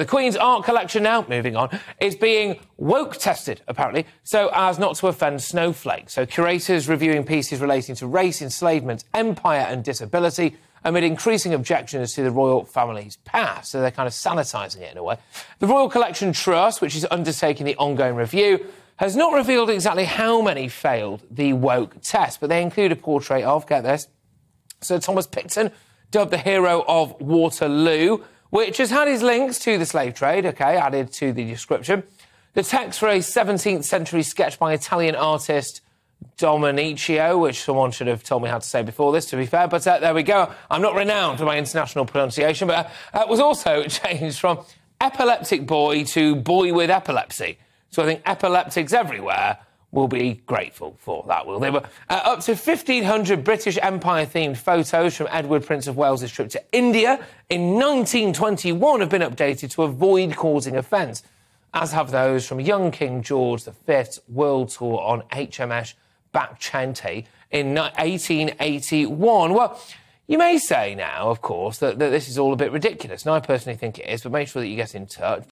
The Queen's art collection now, moving on, is being woke tested, apparently, so as not to offend snowflakes. So, curators reviewing pieces relating to race, enslavement, empire, and disability amid increasing objections to the royal family's past. So, they're kind of sanitising it in a way. The Royal Collection Trust, which is undertaking the ongoing review, has not revealed exactly how many failed the woke test, but they include a portrait of, get this, Sir Thomas Picton, dubbed the hero of Waterloo which has had his links to the slave trade, okay, added to the description. The text for a 17th century sketch by Italian artist Domenico, which someone should have told me how to say before this, to be fair, but uh, there we go. I'm not renowned for my international pronunciation, but uh, was also changed from epileptic boy to boy with epilepsy. So I think epileptics everywhere will be grateful for that, will they? But uh, up to 1,500 British Empire themed photos from Edward, Prince of Wales' trip to India in 1921 have been updated to avoid causing offence, as have those from young King George V's world tour on HMS Bacchante in 1881. Well, you may say now, of course, that, that this is all a bit ridiculous, and I personally think it is, but make sure that you get in touch.